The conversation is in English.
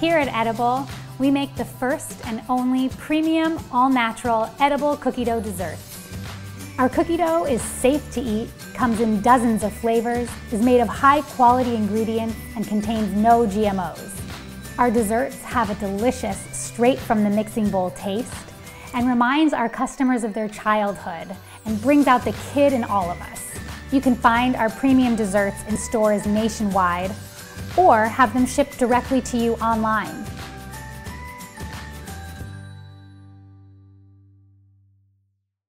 Here at Edoughble, we make the first and only premium, all-natural, edible cookie dough desserts. Our cookie dough is safe to eat, comes in dozens of flavors, is made of high-quality ingredients, and contains no GMOs. Our desserts have a delicious, straight from the mixing bowl taste, and reminds our customers of their childhood, and brings out the kid in all of us. You can find our premium desserts in stores nationwide, or have them shipped directly to you online.